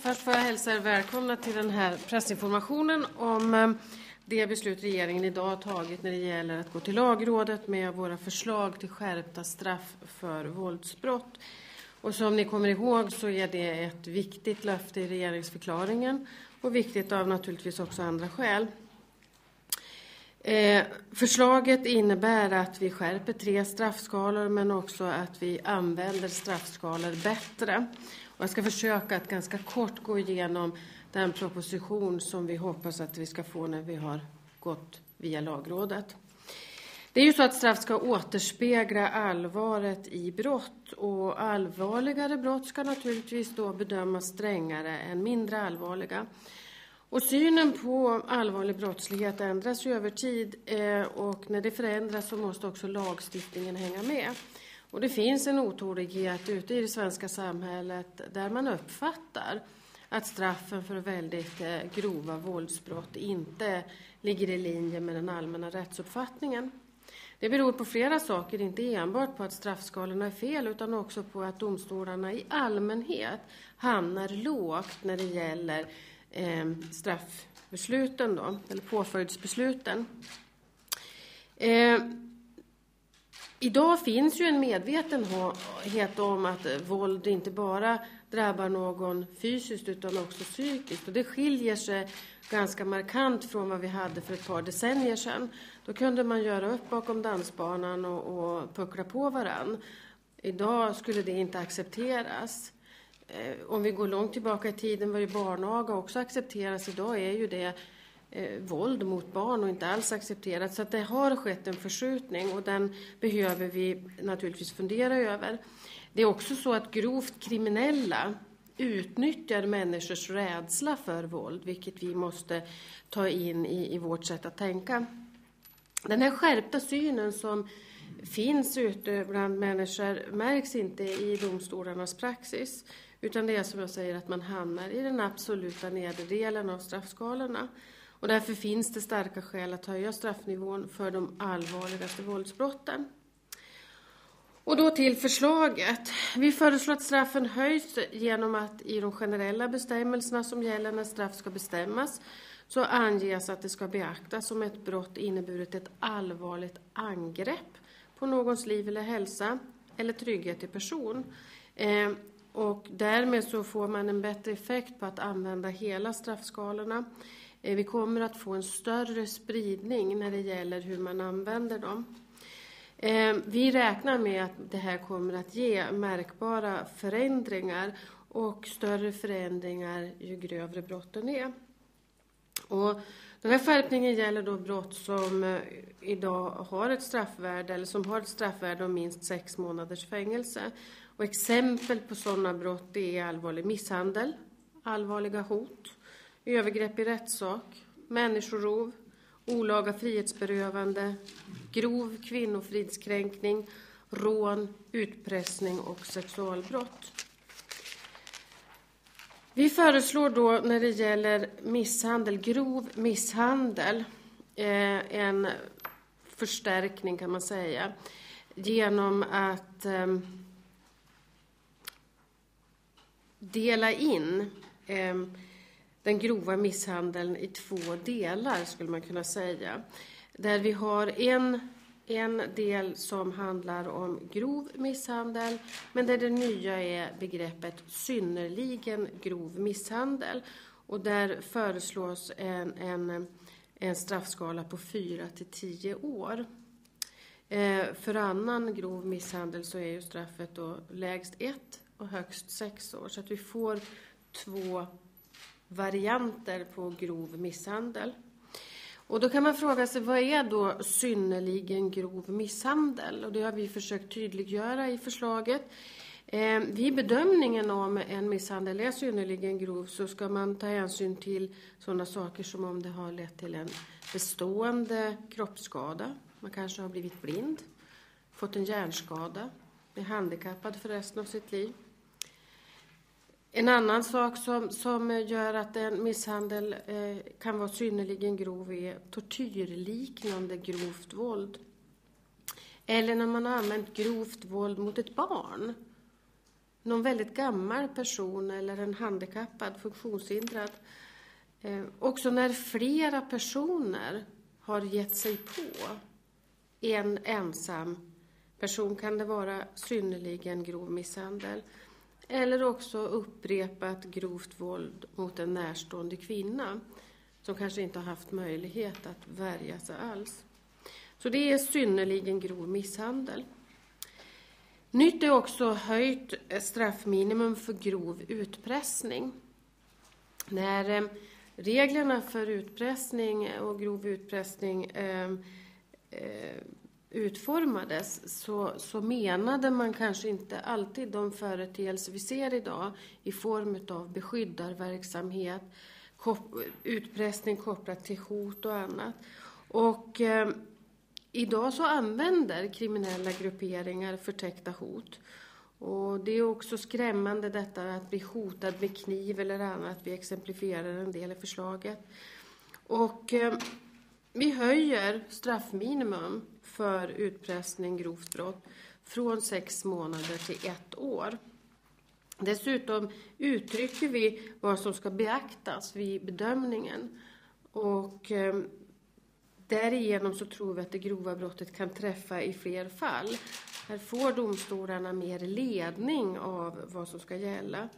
Först får jag hälsa er välkomna till den här pressinformationen om eh, det beslut regeringen idag har tagit när det gäller att gå till Lagrådet med våra förslag till skärpta straff för våldsbrott. Och som ni kommer ihåg så är det ett viktigt löfte i regeringsförklaringen och viktigt av naturligtvis också andra skäl. Eh, förslaget innebär att vi skärper tre straffskalor men också att vi använder straffskalor bättre. Och jag ska försöka att ganska kort gå igenom den proposition som vi hoppas att vi ska få när vi har gått via Lagrådet. Det är ju så att straff ska återspegla allvaret i brott och allvarligare brott ska naturligtvis då bedömas strängare än mindre allvarliga. Och synen på allvarlig brottslighet ändras ju över tid eh, och när det förändras så måste också lagstiftningen hänga med. Och det finns en otålighet ute i det svenska samhället där man uppfattar att straffen för väldigt eh, grova våldsbrott inte ligger i linje med den allmänna rättsuppfattningen. Det beror på flera saker, inte enbart på att straffskalorna är fel utan också på att domstolarna i allmänhet hamnar lågt när det gäller eh, straffbesluten, då, eller påföljdsbesluten. Eh, i idag finns ju en medvetenhet om att våld inte bara drabbar någon fysiskt utan också psykiskt. Och det skiljer sig ganska markant från vad vi hade för ett par decennier sedan. Då kunde man göra upp bakom dansbanan och, och puckla på varann. Idag skulle det inte accepteras. Eh, om vi går långt tillbaka i tiden var ju barnaga också accepteras. Idag är ju det Eh, våld mot barn och inte alls accepterat. Så att det har skett en förskjutning och den behöver vi naturligtvis fundera över. Det är också så att grovt kriminella utnyttjar människors rädsla för våld, vilket vi måste ta in i, i vårt sätt att tänka. Den här skärpta synen som finns ute bland människor märks inte i domstolarnas praxis. Utan det är som jag säger att man hamnar i den absoluta nederdelen av straffskalorna. Och därför finns det starka skäl att höja straffnivån för de allvarligaste våldsbrotten. Och då till förslaget. Vi föreslår att straffen höjs genom att i de generella bestämmelserna som gäller när straff ska bestämmas så anges att det ska beaktas om ett brott inneburit ett allvarligt angrepp på någons liv eller hälsa eller trygghet i person. Eh, och därmed så får man en bättre effekt på att använda hela straffskalorna. Eh, vi kommer att få en större spridning när det gäller hur man använder dem. Eh, vi räknar med att det här kommer att ge märkbara förändringar och större förändringar ju grövre brotten är. Och den här skärpningen gäller då brott som eh, idag har ett straffvärde eller som har ett straffvärde om minst sex månaders fängelse. Och exempel på sådana brott är allvarlig misshandel, allvarliga hot, övergrepp i rättssak, människorov, olaga frihetsberövande, grov kvinnofridskränkning, rån, utpressning och sexualbrott. Vi föreslår då när det gäller misshandel, grov misshandel, eh, en förstärkning kan man säga genom att ehm, dela in eh, den grova misshandeln i två delar, skulle man kunna säga. Där vi har en, en del som handlar om grov misshandel, men där det nya är begreppet synnerligen grov misshandel. Och där föreslås en, en, en straffskala på 4 till 10 år. Eh, för annan grov misshandel så är ju straffet då lägst 1 och högst 6 år. Så att vi får två varianter på grov misshandel. Och då kan man fråga sig vad är då synnerligen grov misshandel? Och det har vi försökt tydliggöra i förslaget. Eh, vid bedömningen om en misshandel är synnerligen grov så ska man ta hänsyn till sådana saker som om det har lett till en bestående kroppsskada. Man kanske har blivit blind, fått en hjärnskada, är handikappad för resten av sitt liv. En annan sak som, som gör att en misshandel eh, kan vara synnerligen grov är tortyrliknande grovt våld. Eller när man har använt grovt våld mot ett barn. någon väldigt gammal person eller en handikappad, funktionshindrad. Eh, också när flera personer har gett sig på en ensam person kan det vara synnerligen grov misshandel. Eller också upprepat grovt våld mot en närstående kvinna som kanske inte har haft möjlighet att värja sig alls. Så det är synnerligen grov misshandel. Nytt är också höjt straffminimum för grov utpressning. När eh, reglerna för utpressning och grov utpressning eh, eh, utformades så, så menade man kanske inte alltid de företeelser vi ser idag i form av beskyddarverksamhet, kop, utpressning kopplat till hot och annat. Och eh, idag så använder kriminella grupperingar förtäckta hot. Och det är också skrämmande detta att bli hotad med kniv eller annat. Vi exemplifierar en del i förslaget. Och eh, vi höjer straffminimum för utpressning, grovt brott, från sex månader till ett år. Dessutom uttrycker vi vad som ska beaktas vid bedömningen. Och eh, därigenom så tror vi att det grova brottet kan träffa i fler fall. Här får domstolarna mer ledning av vad som ska gälla.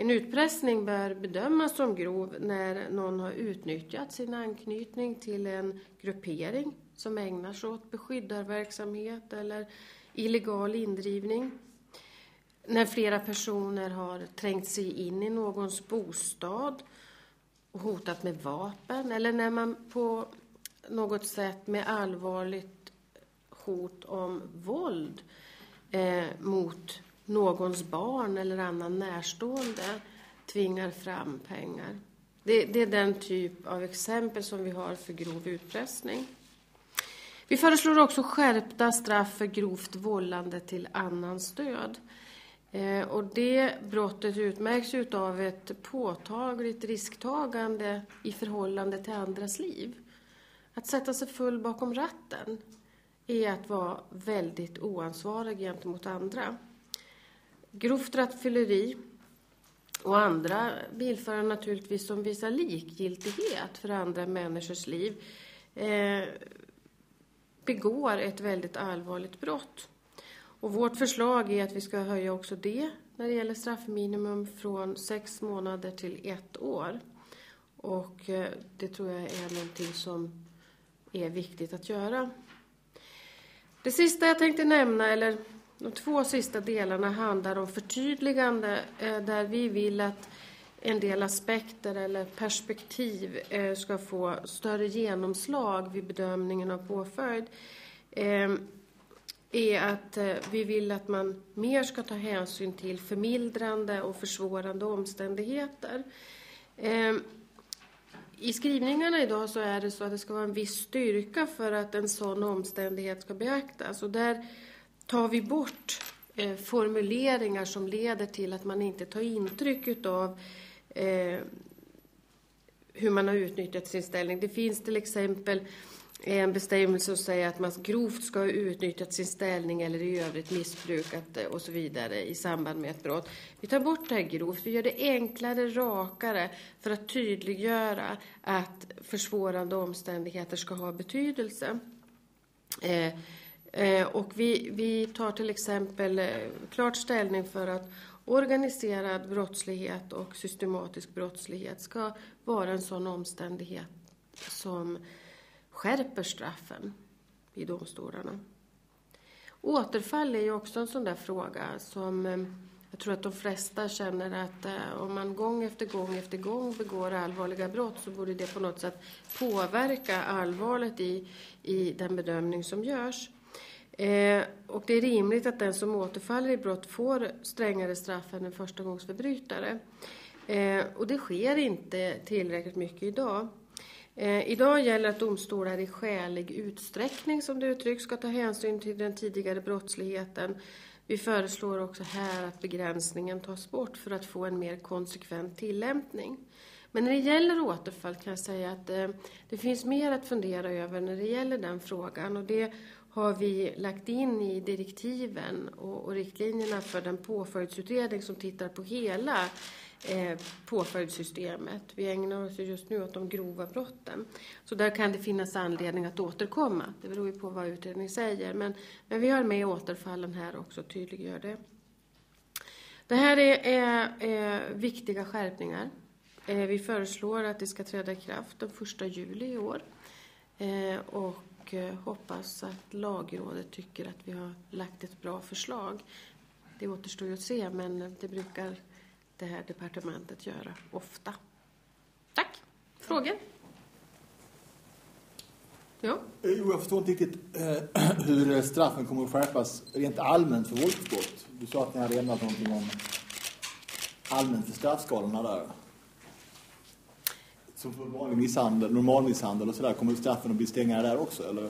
En utpressning bör bedömas som grov när någon har utnyttjat sin anknytning till en gruppering som ägnar sig åt beskyddarverksamhet eller illegal indrivning. När flera personer har trängt sig in i någons bostad och hotat med vapen eller när man på något sätt med allvarligt hot om våld eh, mot någons barn eller annan närstående tvingar fram pengar. Det, det, är den typ av exempel som vi har för grov utpressning. Vi föreslår också skärpta straff för grovt vållande till annans död. Eh, och det brottet utmärks av ett påtagligt risktagande i förhållande till andras liv. Att sätta sig full bakom ratten är att vara väldigt oansvarig gentemot andra. Grovt rattfylleri och andra bilförare naturligtvis som visar likgiltighet för andra människors liv eh, begår ett väldigt allvarligt brott. Och vårt förslag är att vi ska höja också det när det gäller straffminimum från sex månader till ett år. Och eh, det tror jag är någonting som är viktigt att göra. Det sista jag tänkte nämna, eller de två sista delarna, handlar om förtydligande eh, där vi vill att en del aspekter eller perspektiv eh, ska få större genomslag vid bedömningen av påföljd ehm, är att eh, vi vill att man mer ska ta hänsyn till förmildrande och försvårande omständigheter. Ehm, I skrivningarna idag så är det så att det ska vara en viss styrka för att en sån omständighet ska beaktas. Och där tar vi bort eh, formuleringar som leder till att man inte tar intryck av eh, hur man har utnyttjat sin ställning. Det finns till exempel en bestämmelse som säger att man grovt ska ha utnyttjat sin ställning eller i övrigt missbrukat och så vidare i samband med ett brott. Vi tar bort det här grovt, vi gör det enklare, rakare för att tydliggöra att försvårande omständigheter ska ha betydelse. Eh, Eh, och vi, vi tar till exempel eh, klart ställning för att Organiserad brottslighet och systematisk brottslighet ska vara en sån omständighet som skärper straffen i domstolarna. Återfall är ju också en sån där fråga som eh, jag tror att de flesta känner att om man gång efter gång efter gång begår allvarliga brott så borde det på något sätt påverka allvaret i, i den bedömning som görs. Eh, och det är rimligt att den som återfaller i brott får strängare straff än en förstagångsförbrytare. Eh, och det sker inte tillräckligt mycket idag. Eh, idag gäller att domstolar i skälig utsträckning, som det uttrycks, ska ta hänsyn till den tidigare brottsligheten. Vi föreslår också här att begränsningen tas bort för att få en mer konsekvent tillämpning. Men när det gäller återfall kan jag säga att det finns mer att fundera över när det gäller den frågan. Och det har vi lagt in i direktiven och, och riktlinjerna för den påföljdsutredning som tittar på hela eh, påföljdssystemet. Vi ägnar oss just nu åt de grova brotten. Så där kan det finnas anledning att återkomma. Det beror ju på vad utredningen säger. Men, men vi har med återfallen här också, och tydliggör det. Det här är, är, är viktiga skärpningar. Eh, vi föreslår att det ska träda i kraft den 1 juli i år. Eh, och eh, hoppas att Lagrådet tycker att vi har lagt ett bra förslag. Det återstår ju att se, men det brukar det här departementet göra ofta. Tack. Frågor? Ja. Eh, jag förstår inte riktigt eh, hur eh, straffen kommer att skärpas rent allmänt för våldsbrott. Du sa att ni hade ändrat någonting om allmänt för straffskalorna där. Som för vanlig misshandel, normalmisshandel och sådär, kommer straffen att bli strängare där också? Eller?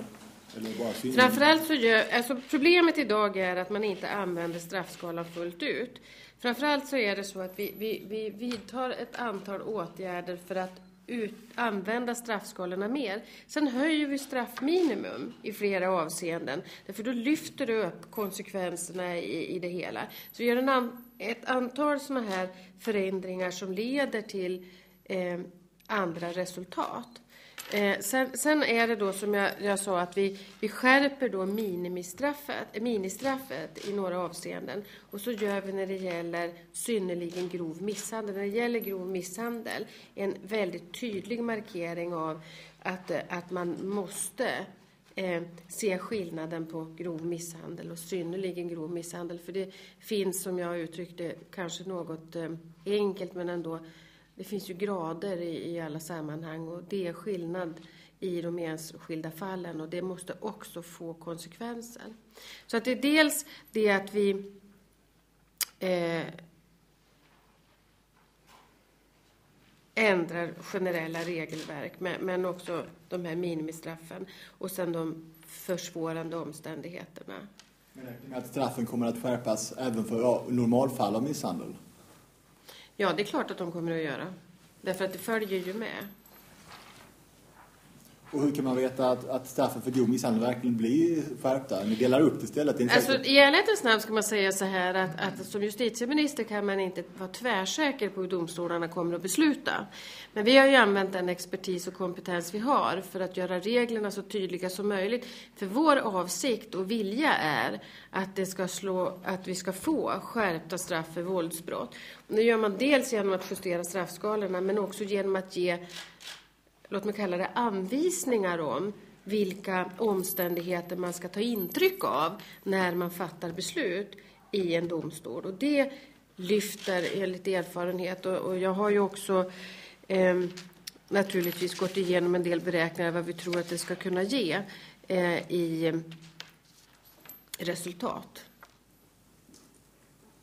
Framförallt så gör, alltså problemet idag är att man inte använder straffskalan fullt ut. Framförallt så är det så att vi, vi, vi vidtar ett antal åtgärder för att ut, använda straffskalorna mer. Sen höjer vi straffminimum i flera avseenden. Därför då lyfter det upp konsekvenserna i, i det hela. Så vi gör en an, ett antal sådana här förändringar som leder till eh, andra resultat. Eh, sen, sen, är det då som jag, jag sa att vi, vi skärper då minimistraffet, ministraffet i några avseenden. Och så gör vi när det gäller synnerligen grov misshandel. När det gäller grov misshandel en väldigt tydlig markering av att, att man måste eh, se skillnaden på grov misshandel och synnerligen grov misshandel. För det finns, som jag uttryckte, kanske något eh, enkelt men ändå det finns ju grader i, i alla sammanhang och det är skillnad i de enskilda fallen och det måste också få konsekvenser. Så att det är dels det att vi eh, ändrar generella regelverk men också de här minimistraffen och sen de försvårande omständigheterna. Men att straffen kommer att skärpas även för normalfall av misshandel? Ja, det är klart att de kommer att göra. Därför att det följer ju med. Och hur kan man veta att, att straffen för grov misshandel verkligen blir skärpta? Ni delar upp det istället? Alltså, I ärlighetens namn ska man säga så här att, att som justitieminister kan man inte vara tvärsäker på hur domstolarna kommer att besluta. Men vi har ju använt den expertis och kompetens vi har för att göra reglerna så tydliga som möjligt. För vår avsikt och vilja är att, det ska slå, att vi ska få skärpta straff för våldsbrott. Och det gör man dels genom att justera straffskalorna men också genom att ge låt mig kalla det, anvisningar om vilka omständigheter man ska ta intryck av när man fattar beslut i en domstol. Och det lyfter enligt erfarenhet. Och, jag har ju också eh, naturligtvis gått igenom en del beräkningar vad vi tror att det ska kunna ge eh, i resultat.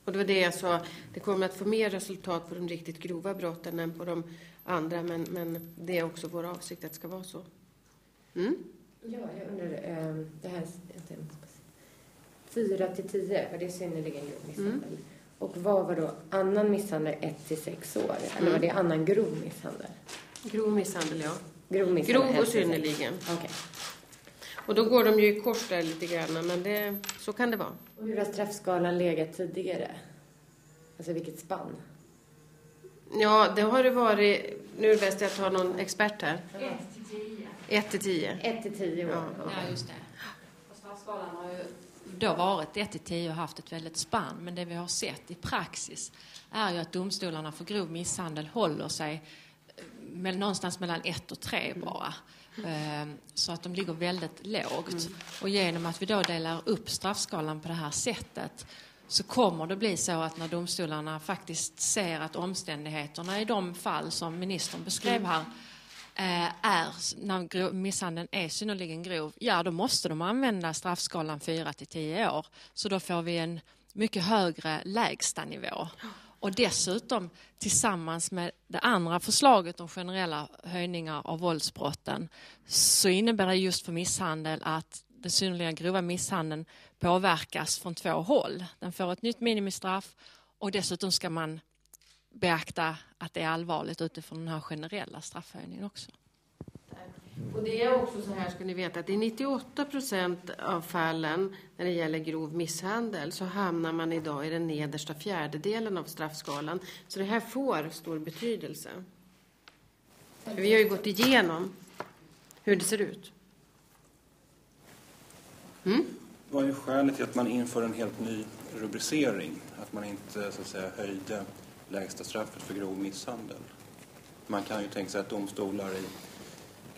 Och det var det jag sa, det kommer att få mer resultat på de riktigt grova brotten än på de andra, men, men det är också vår avsikt att det ska vara så. Mm? Ja, jag undrar, ehm, det här fyra till tio, var det synnerligen grov misshandel? Mm. Och vad var då annan misshandel ett till sex år? Eller mm. var det annan grov misshandel? Grov misshandel, ja. Grov, misshandel, grov och synnerligen. Okay. Och då går de ju i kors där lite grann, men det, så kan det vara. Och hur har straffskalan legat tidigare? Alltså vilket spann? Ja, det har det varit... Nu är det bäst att ta någon expert här. 1 till 10. 1 till 10. 1 till 10 år. Ja, ja just det. Och straffskalan har ju då varit 1 till 10 och haft ett väldigt spann. Men det vi har sett i praxis är ju att domstolarna för grov misshandel håller sig med, någonstans mellan 1 och 3 bara. Mm. Så att de ligger väldigt lågt. Mm. Och genom att vi då delar upp straffskalan på det här sättet så kommer det bli så att när domstolarna faktiskt ser att omständigheterna i de fall som ministern beskrev mm. här eh, är, när misshandeln är synnerligen grov, ja då måste de använda straffskalan 4 till 10 år. Så då får vi en mycket högre lägstanivå. Och dessutom tillsammans med det andra förslaget om generella höjningar av våldsbrotten så innebär det just för misshandel att den synnerligen grova misshandeln påverkas från två håll. Den får ett nytt minimistraff och dessutom ska man beakta att det är allvarligt utifrån den här generella straffhöjningen också. Och det är också så här, ska ni veta, att i 98 procent av fallen när det gäller grov misshandel så hamnar man idag i den nedersta fjärdedelen av straffskalan. Så det här får stor betydelse. Vi har ju gått igenom hur det ser ut. Mm? Vad är skälet till att man inför en helt ny rubricering? Att man inte så att säga, höjde lägsta straffet för grov misshandel? Man kan ju tänka sig att domstolar i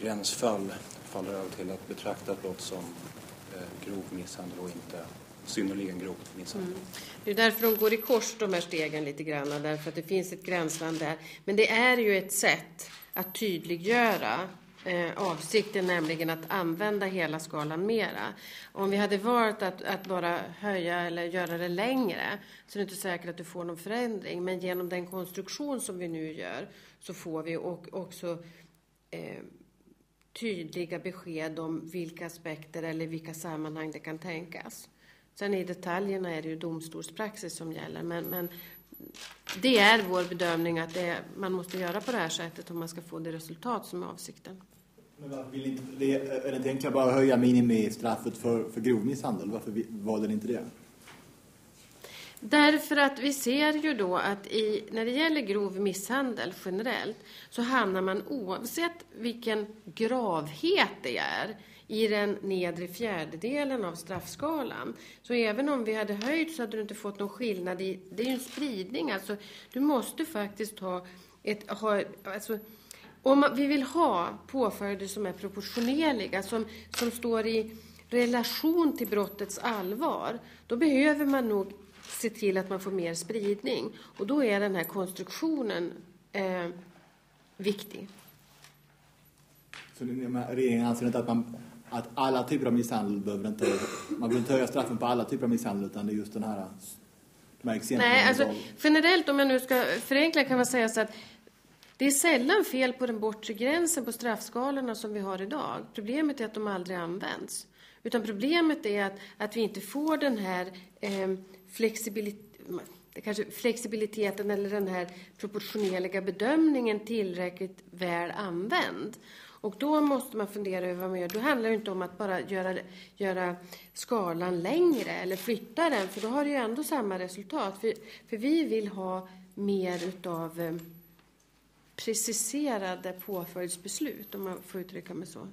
gränsfall faller över till att betrakta ett brott som eh, grov misshandel och inte synnerligen grov misshandel. Mm. Det är därför de går i kors de här stegen lite grann, därför att det finns ett gränsland där. Men det är ju ett sätt att tydliggöra avsikt avsikten, nämligen att använda hela skalan mera. Om vi hade valt att, att, bara höja eller göra det längre så är det inte säkert att du får någon förändring. Men genom den konstruktion som vi nu gör så får vi också eh, tydliga besked om vilka aspekter eller vilka sammanhang det kan tänkas. Sen i detaljerna är det ju domstolspraxis som gäller, men, men det är vår bedömning att det, man måste göra på det här sättet om man ska få det resultat som är avsikten. Men vill inte, det, är det inte enklare bara att höja minimistraffet för, för grov misshandel? Varför valde ni inte det? Därför att vi ser ju då att i, när det gäller grov misshandel generellt så hamnar man oavsett vilken gravhet det är i den nedre fjärdedelen av straffskalan. Så även om vi hade höjt så hade du inte fått någon skillnad i, det är ju en spridning alltså. Du måste faktiskt ha ett, ha, alltså, om vi vill ha påföljder som är proportionerliga, som, som står i relation till brottets allvar, då behöver man nog se till att man får mer spridning. Och då är den här konstruktionen eh, viktig. Så regeringen anser inte att, man, att alla typer av misshandel behöver inte, man behöver inte höja straffen på alla typer av misshandel utan det är just den här, Nej, alltså generellt om jag nu ska förenkla kan man säga så att det är sällan fel på den bortre gränsen på straffskalorna som vi har idag. Problemet är att de aldrig används. Utan problemet är att, att vi inte får den här eh, flexibiliteten kanske flexibiliteten eller den här proportionerliga bedömningen tillräckligt väl använd. Och då måste man fundera över vad man gör. Då handlar det inte om att bara göra, göra skalan längre eller flytta den, för då har du ju ändå samma resultat. För, för vi vill ha mer utav eh, preciserade påföljdsbeslut, om man får uttrycka mig så.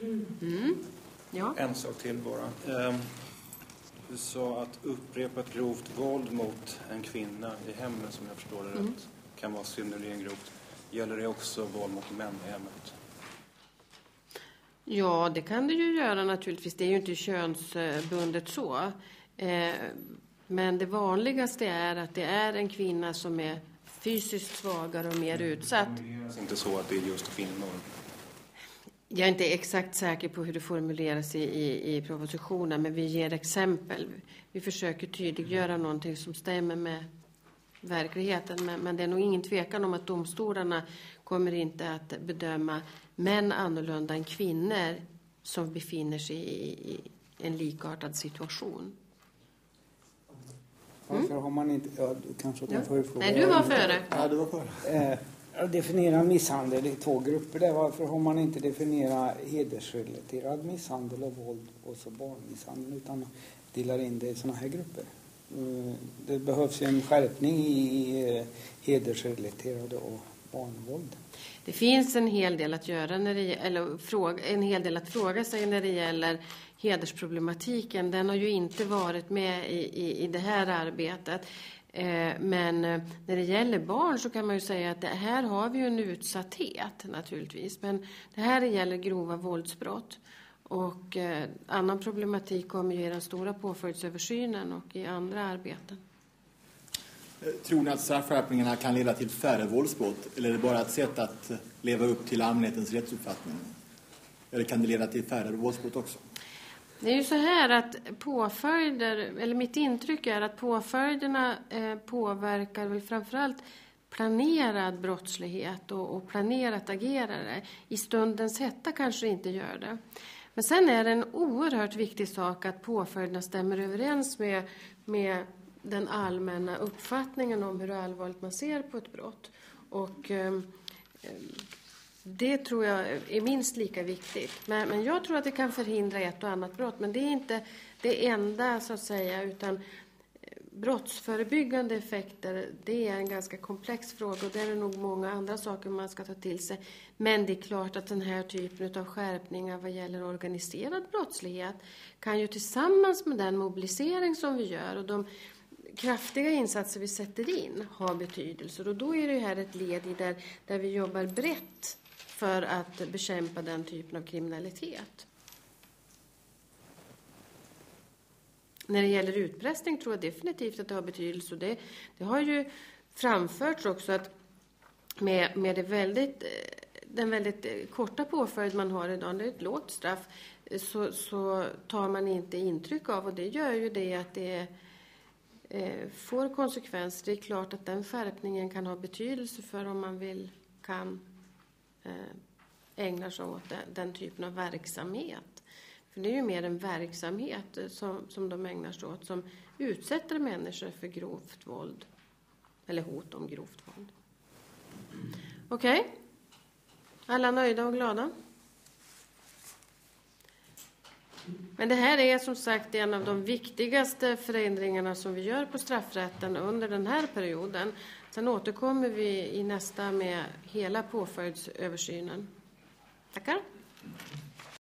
Mm. Ja. En sak till bara. Ehm, du sa att upprepat grovt våld mot en kvinna i hemmet, som jag förstår det mm. rätt, kan vara synnerligen grovt. Gäller det också våld mot män i hemmet? Ja, det kan det ju göra naturligtvis. Det är ju inte könsbundet så. Eh, men det vanligaste är att det är en kvinna som är fysiskt svagare och mer utsatt. Det inte så att det är just kvinnor? Jag är inte exakt säker på hur det formuleras i, i, i, propositionen, men vi ger exempel. Vi försöker tydliggöra någonting som stämmer med verkligheten. Men, men det är nog ingen tvekan om att domstolarna kommer inte att bedöma män annorlunda än kvinnor som befinner sig i, i en likartad situation. Mm. Varför har man inte... Ja, kanske kan ja. Nej, du var före. Ja, du var före. Eh, definiera misshandel i två grupper. Där. Varför har man inte definierat hedersrelaterad misshandel och våld och så barnmisshandel utan delar in det i sådana här grupper? Eh, det behövs ju en skärpning i eh, hedersrelaterade och barnvåld. Det finns en hel del att göra när det, eller fråga, en hel del att fråga sig när det gäller hedersproblematiken. Den har ju inte varit med i, i, i det här arbetet. Eh, men eh, när det gäller barn så kan man ju säga att det här har vi ju en utsatthet naturligtvis. Men det här gäller grova våldsbrott. Och eh, annan problematik kommer ju i den stora påföljdsöversynen och i andra arbeten. Eh, tror ni att straffskärpningarna kan leda till färre våldsbrott? Eller är det bara ett sätt att eh, leva upp till allmänhetens rättsuppfattning? Eller kan det leda till färre våldsbrott också? Det är ju så här att påföljder, eller mitt intryck är att påföljderna eh, påverkar väl framförallt planerad brottslighet och, och planerat agerande. I stundens hetta kanske det inte gör det. Men sen är det en oerhört viktig sak att påföljderna stämmer överens med, med den allmänna uppfattningen om hur allvarligt man ser på ett brott. Och, eh, Det tror jag är minst lika viktigt. Men, men jag tror att det kan förhindra ett och annat brott. Men det är inte det enda, så att säga, utan eh, brottsförebyggande effekter, det är en ganska komplex fråga och det är det nog många andra saker man ska ta till sig. Men det är klart att den här typen av skärpningar vad gäller organiserad brottslighet kan ju tillsammans med den mobilisering som vi gör och de kraftiga insatser vi sätter in har betydelse. Och då är det här ett led i där, där vi jobbar brett för att bekämpa den typen av kriminalitet. När det gäller utpressning tror jag definitivt att det har betydelse. Och det, det har ju framförts också att med, med det väldigt, den väldigt korta påföljd man har idag, det är ett lågt straff, så, så tar man inte intryck av och det gör ju det att det är Eh, får konsekvenser. Det är klart att den skärpningen kan ha betydelse för om man vill, kan eh, ägna sig åt den, den typen av verksamhet. För det är ju mer en verksamhet eh, som, som de ägnar sig åt som utsätter människor för grovt våld eller hot om grovt våld. Okej? Okay. Alla nöjda och glada? Men det här är som sagt en av de viktigaste förändringarna som vi gör på straffrätten under den här perioden. Sen återkommer vi i nästa med hela påföljdsöversynen. Tackar.